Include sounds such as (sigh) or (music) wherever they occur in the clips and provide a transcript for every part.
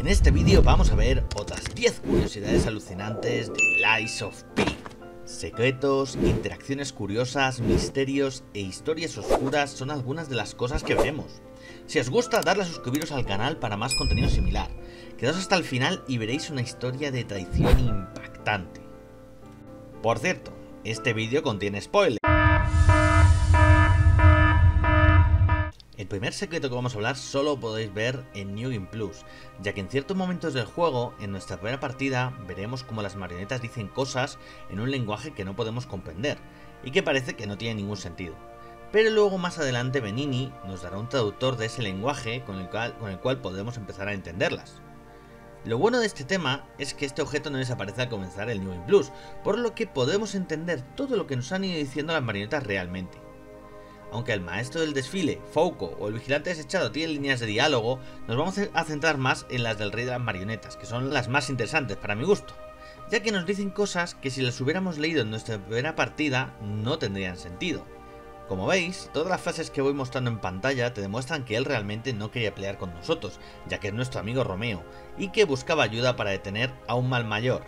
En este vídeo vamos a ver otras 10 curiosidades alucinantes de Lies of P. Secretos, interacciones curiosas, misterios e historias oscuras son algunas de las cosas que veremos. Si os gusta, darle a suscribiros al canal para más contenido similar. Quedaos hasta el final y veréis una historia de traición impactante. Por cierto, este vídeo contiene spoilers. El primer secreto que vamos a hablar solo podéis ver en New Game Plus, ya que en ciertos momentos del juego, en nuestra primera partida, veremos como las marionetas dicen cosas en un lenguaje que no podemos comprender, y que parece que no tiene ningún sentido. Pero luego más adelante Benini nos dará un traductor de ese lenguaje con el cual, con el cual podemos empezar a entenderlas. Lo bueno de este tema es que este objeto no desaparece al comenzar el New Game Plus, por lo que podemos entender todo lo que nos han ido diciendo las marionetas realmente. Aunque el maestro del desfile, Fouco o el vigilante desechado tienen líneas de diálogo, nos vamos a centrar más en las del rey de las marionetas, que son las más interesantes para mi gusto, ya que nos dicen cosas que si las hubiéramos leído en nuestra primera partida no tendrían sentido. Como veis, todas las frases que voy mostrando en pantalla te demuestran que él realmente no quería pelear con nosotros, ya que es nuestro amigo Romeo, y que buscaba ayuda para detener a un mal mayor,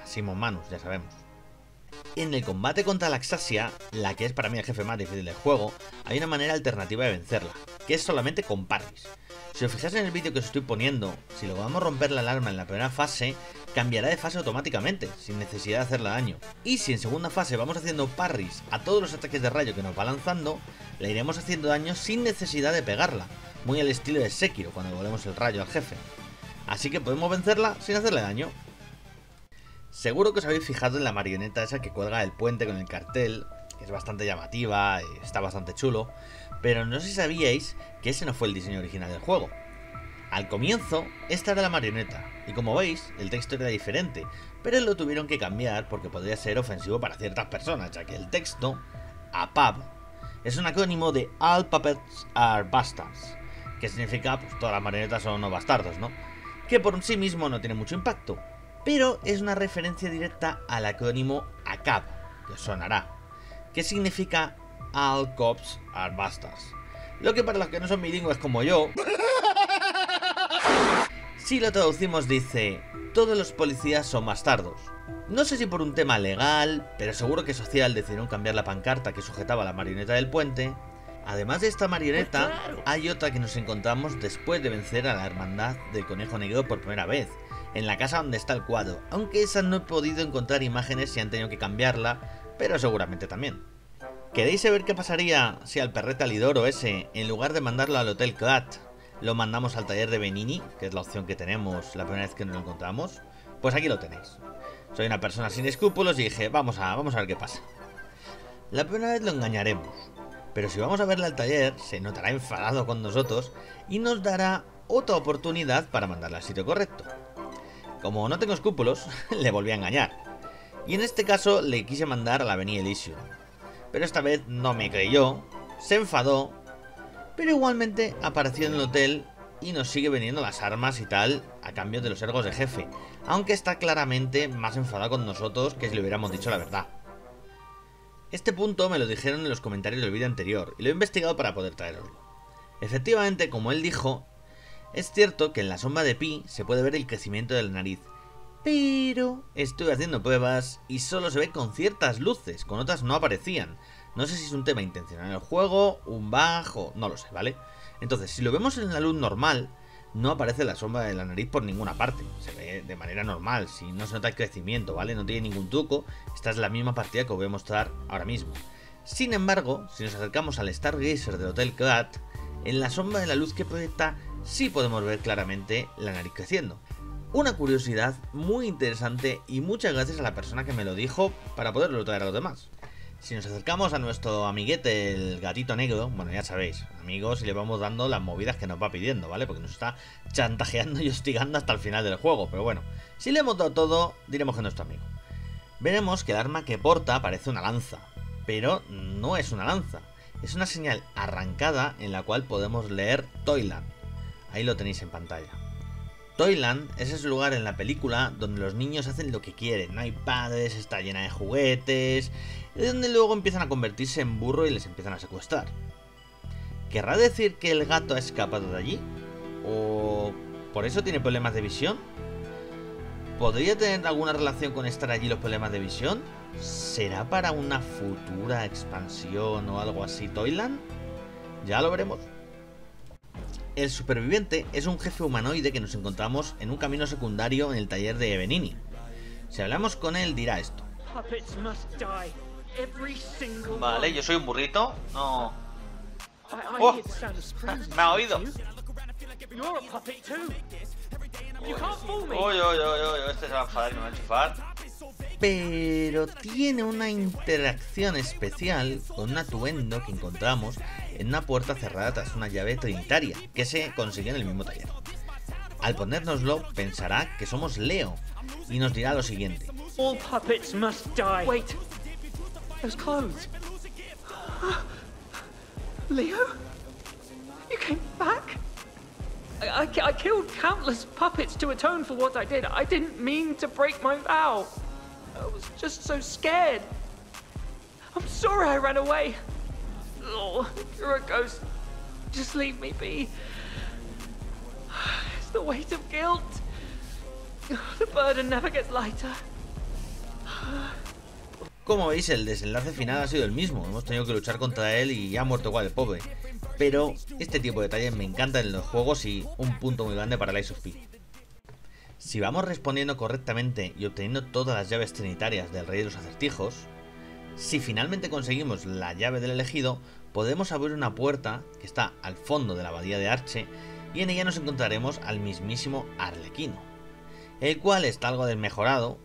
a Simon Manus, ya sabemos. En el combate contra la Axasia, la que es para mí el jefe más difícil del juego, hay una manera alternativa de vencerla, que es solamente con parries. Si os fijáis en el vídeo que os estoy poniendo, si logramos romper la alarma en la primera fase, cambiará de fase automáticamente, sin necesidad de hacerle daño. Y si en segunda fase vamos haciendo parries a todos los ataques de rayo que nos va lanzando, le iremos haciendo daño sin necesidad de pegarla, muy al estilo de Sekiro cuando volvemos el rayo al jefe. Así que podemos vencerla sin hacerle daño. Seguro que os habéis fijado en la marioneta esa que cuelga el puente con el cartel, que es bastante llamativa, está bastante chulo, pero no sé si sabíais que ese no fue el diseño original del juego. Al comienzo, esta era la marioneta, y como veis, el texto era diferente, pero lo tuvieron que cambiar porque podría ser ofensivo para ciertas personas, ya que el texto, APAB, es un acrónimo de All Puppets Are Bastards, que significa pues todas las marionetas son no bastardos, ¿no? Que por sí mismo no tiene mucho impacto, pero es una referencia directa al acrónimo ACAB, que sonará, que significa All Cops Are Bastards. Lo que para los que no son bilingües como yo, si lo traducimos dice, todos los policías son bastardos. No sé si por un tema legal, pero seguro que social decidieron cambiar la pancarta que sujetaba la marioneta del puente. Además de esta marioneta, hay otra que nos encontramos después de vencer a la hermandad del conejo negro por primera vez, en la casa donde está el cuadro, aunque esa no he podido encontrar imágenes si han tenido que cambiarla, pero seguramente también. ¿Queréis saber qué pasaría si al perrete alidoro ese, en lugar de mandarlo al Hotel Krat, lo mandamos al taller de Benini, que es la opción que tenemos la primera vez que nos lo encontramos? Pues aquí lo tenéis. Soy una persona sin escrúpulos y dije, vamos a, vamos a ver qué pasa. La primera vez lo engañaremos, pero si vamos a verle al taller, se notará enfadado con nosotros y nos dará otra oportunidad para mandarle al sitio correcto. Como no tengo escrúpulos, (laughs) le volví a engañar. Y en este caso le quise mandar a la Avenida Elysium. Pero esta vez no me creyó, se enfadó, pero igualmente apareció en el hotel y nos sigue vendiendo las armas y tal a cambio de los ergos de jefe, aunque está claramente más enfadado con nosotros que si le hubiéramos dicho la verdad. Este punto me lo dijeron en los comentarios del vídeo anterior y lo he investigado para poder traeroslo. Efectivamente, como él dijo, es cierto que en la sombra de Pi se puede ver el crecimiento de la nariz, pero estuve haciendo pruebas y solo se ve con ciertas luces, con otras no aparecían. No sé si es un tema intencional en el juego, un bajo, no lo sé, ¿vale? Entonces, si lo vemos en la luz normal, no aparece la sombra de la nariz por ninguna parte. Se ve de manera normal, si no se nota el crecimiento, ¿vale? No tiene ningún truco. Esta es la misma partida que os voy a mostrar ahora mismo. Sin embargo, si nos acercamos al Stargazer del Hotel Krat, en la sombra de la luz que proyecta sí podemos ver claramente la nariz creciendo. Una curiosidad muy interesante y muchas gracias a la persona que me lo dijo para poderlo traer a los demás. Si nos acercamos a nuestro amiguete, el gatito negro, bueno, ya sabéis, amigos, y le vamos dando las movidas que nos va pidiendo, ¿vale? Porque nos está chantajeando (laughs) y hostigando hasta el final del juego, pero bueno, si le hemos dado todo, diremos que es nuestro amigo. Veremos que el arma que porta parece una lanza, pero no es una lanza, es una señal arrancada en la cual podemos leer Toyland. Ahí lo tenéis en pantalla. Toyland es ese lugar en la película donde los niños hacen lo que quieren, no hay padres, está llena de juguetes, y donde luego empiezan a convertirse en burro y les empiezan a secuestrar. ¿Querrá decir que el gato ha escapado de allí? ¿O ¿Por eso tiene problemas de visión? ¿Podría tener alguna relación con estar allí los problemas de visión? ¿Será para una futura expansión o algo así Toyland? Ya lo veremos. El superviviente es un jefe humanoide que nos encontramos en un camino secundario en el taller de Benini. Si hablamos con él dirá esto. Vale, yo soy un burrito. No. ¡Oh! (laughs) Me ha oído. Uy, uy, uy, este se va a enfadar, me va a enchufar. Pero tiene una interacción especial con un atuendo que encontramos en una puerta cerrada tras una llave trinitaria que se consigue en el mismo taller. Al ponérnoslo, pensará que somos Leo y nos dirá lo siguiente. All puppets must die. Wait. Those clothes. (gasps) Leo? You came back? I, I, I killed countless puppets to atone for what I did. I didn't mean to break my vow. I was just so scared. I'm sorry I ran away. Oh, you're a ghost. Just leave me be. It's the weight of guilt. The burden never gets lighter. Como veis, el desenlace final ha sido el mismo. Hemos tenido que luchar contra él y ha muerto igual el pobre. Pero este tipo de detalles me encantan en los juegos y un punto muy grande para Lies of P. Si vamos respondiendo correctamente y obteniendo todas las llaves trinitarias del Rey de los Acertijos, si finalmente conseguimos la llave del elegido, podemos abrir una puerta que está al fondo de la abadía de Arche y en ella nos encontraremos al mismísimo Arlequino, el cual está algo desmejorado,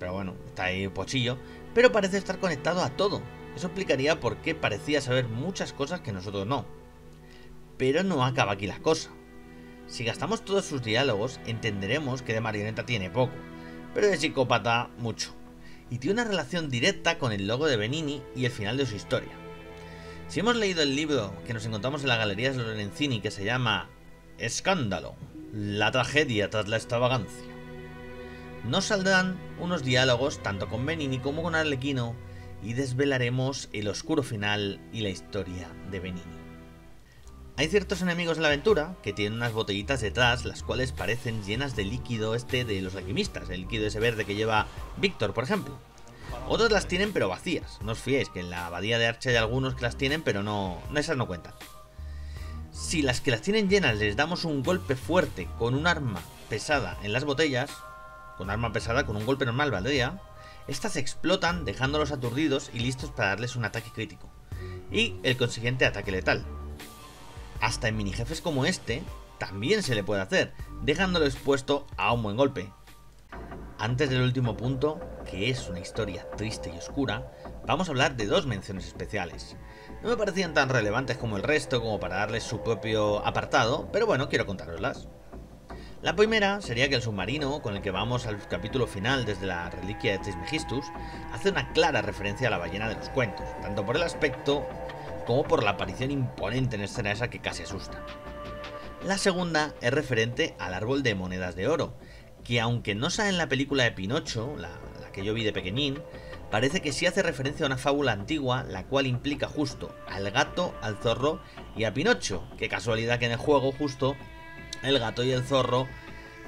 pero bueno, está ahí pochillo, pero parece estar conectado a todo. Eso explicaría por qué parecía saber muchas cosas que nosotros no. Pero no acaba aquí la cosa. Si gastamos todos sus diálogos, entenderemos que de marioneta tiene poco, pero de psicópata mucho. Y tiene una relación directa con el logo de Benini y el final de su historia. Si hemos leído el libro que nos encontramos en la galería de Lorenzini que se llama Escándalo, la tragedia tras la extravagancia, nos saldrán unos diálogos tanto con Benini como con Arlequino y desvelaremos el oscuro final y la historia de Benini. Hay ciertos enemigos en la aventura que tienen unas botellitas detrás, las cuales parecen llenas de líquido este de los alquimistas, el líquido ese verde que lleva Víctor, por ejemplo. Otros las tienen pero vacías, no os fiéis, que en la abadía de Arche hay algunos que las tienen pero no, esas no cuentan. Si las que las tienen llenas les damos un golpe fuerte con un arma pesada en las botellas, con arma pesada con un golpe normal valdría, estas explotan dejándolos aturdidos y listos para darles un ataque crítico. Y el consiguiente ataque letal. Hasta en mini jefes como este, también se le puede hacer, dejándolo expuesto a un buen golpe. Antes del último punto, que es una historia triste y oscura, vamos a hablar de dos menciones especiales. No me parecían tan relevantes como el resto como para darles su propio apartado, pero bueno, quiero contároslas. La primera sería que el submarino, con el que vamos al capítulo final desde la reliquia de Trismegistus, hace una clara referencia a la ballena de los cuentos, tanto por el aspecto como por la aparición imponente en escena esa que casi asusta. La segunda es referente al árbol de monedas de oro, que aunque no sale en la película de Pinocho, la, que yo vi de pequeñín, parece que sí hace referencia a una fábula antigua, la cual implica justo al gato, al zorro y a Pinocho, qué casualidad que en el juego justo el gato y el zorro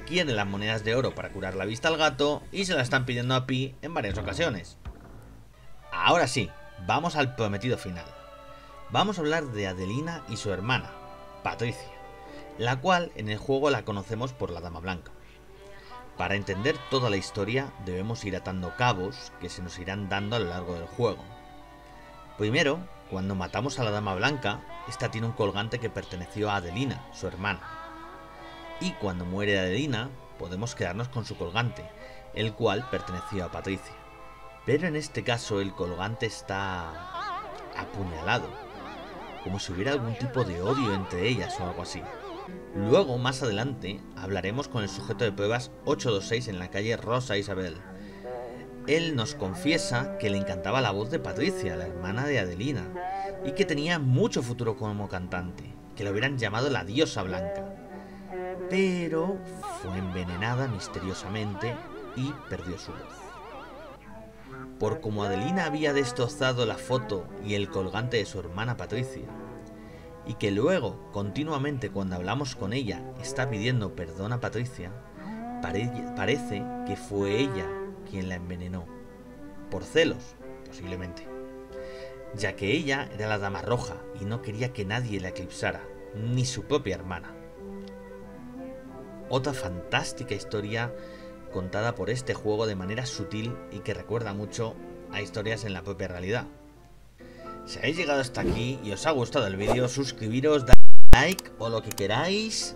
quieren las monedas de oro para curar la vista al gato y se la están pidiendo a Pi en varias ocasiones. Ahora sí, vamos al prometido final. Vamos a hablar de Adelina y su hermana, Patricia, la cual en el juego la conocemos por la Dama Blanca. Para entender toda la historia debemos ir atando cabos que se nos irán dando a lo largo del juego. Primero, cuando matamos a la Dama Blanca, esta tiene un colgante que perteneció a Adelina, su hermana y cuando muere Adelina podemos quedarnos con su colgante, el cual perteneció a Patricia. Pero en este caso el colgante está apuñalado, como si hubiera algún tipo de odio entre ellas o algo así. Luego, más adelante, hablaremos con el sujeto de pruebas 826 en la calle Rosa Isabel. Él nos confiesa que le encantaba la voz de Patricia, la hermana de Adelina, y que tenía mucho futuro como cantante, que lo hubieran llamado la diosa blanca pero fue envenenada misteriosamente y perdió su voz. Por como Adelina había destrozado la foto y el colgante de su hermana Patricia, y que luego, continuamente cuando hablamos con ella, está pidiendo perdón a Patricia, parece que fue ella quien la envenenó. Por celos, posiblemente. Ya que ella era la dama roja y no quería que nadie la eclipsara, ni su propia hermana. Otra fantástica historia contada por este juego de manera sutil y que recuerda mucho a historias en la propia realidad. Si habéis llegado hasta aquí y os ha gustado el vídeo, suscribiros, dadle like o lo que queráis.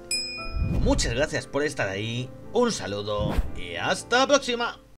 Muchas gracias por estar ahí, un saludo y hasta la próxima.